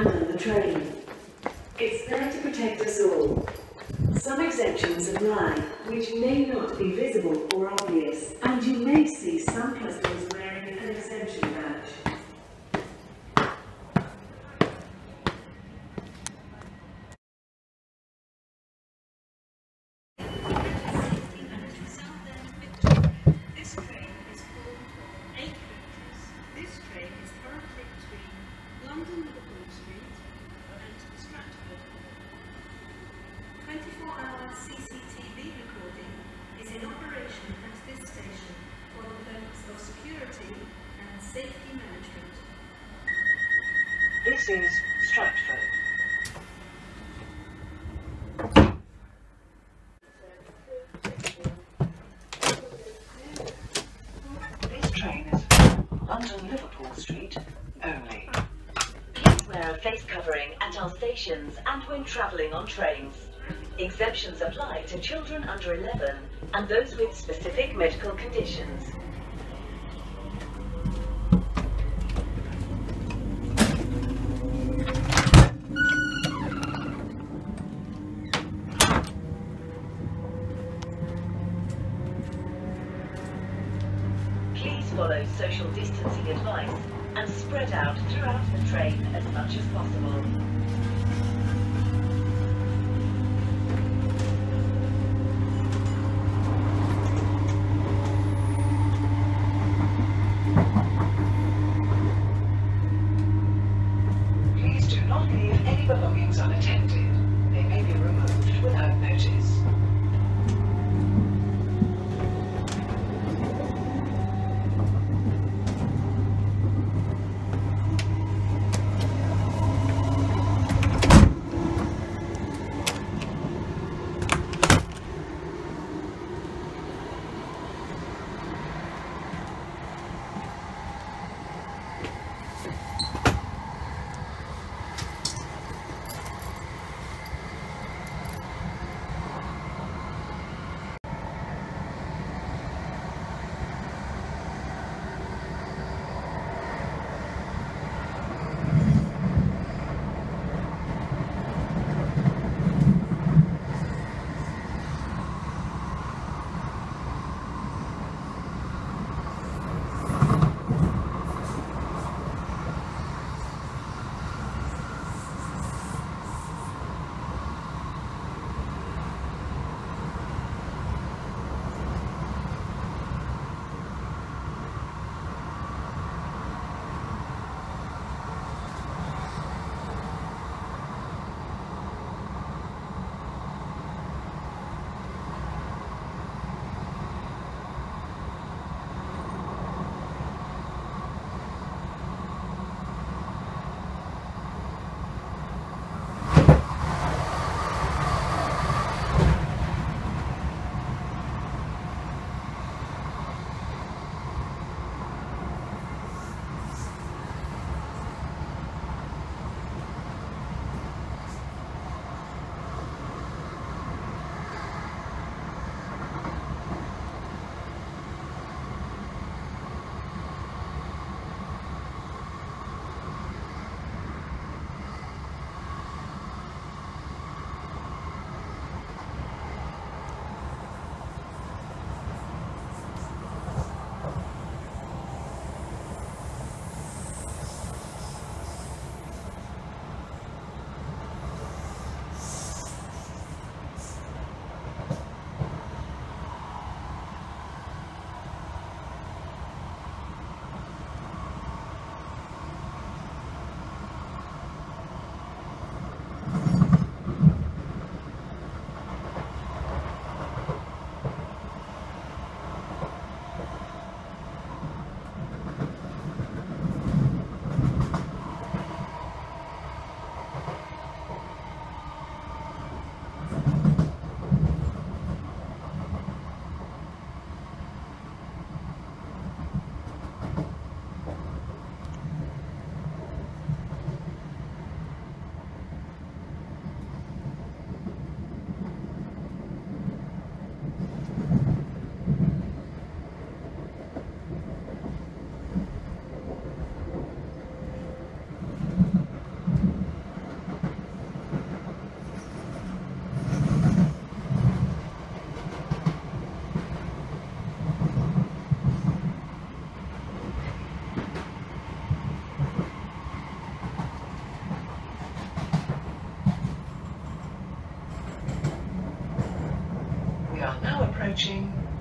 the train. It's there to protect us all. Some exemptions apply, which may not be visible or obvious, and you may see some customers 24-hour CCTV recording is in operation at this station for the purpose of security and safety management. This is Stratford. This train is London Liverpool Street only. Please wear a face covering at our stations and when travelling on trains. Exemptions apply to children under 11 and those with specific medical conditions. Please follow social distancing advice and spread out throughout the train as much as possible.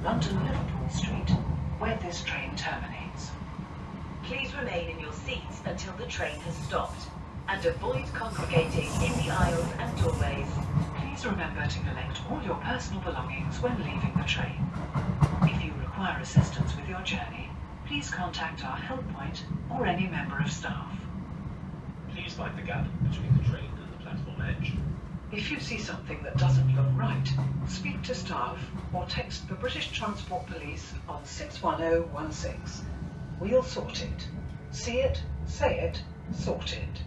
London Liverpool Street, where this train terminates. Please remain in your seats until the train has stopped and avoid congregating in the aisles and doorways. Please remember to collect all your personal belongings when leaving the train. If you require assistance with your journey, please contact our help point or any member of staff. Please find the gap between the train and the platform edge. If you see something that doesn't look right, speak to staff or text the British Transport Police on 61016. We'll sort it. See it, say it, sort it.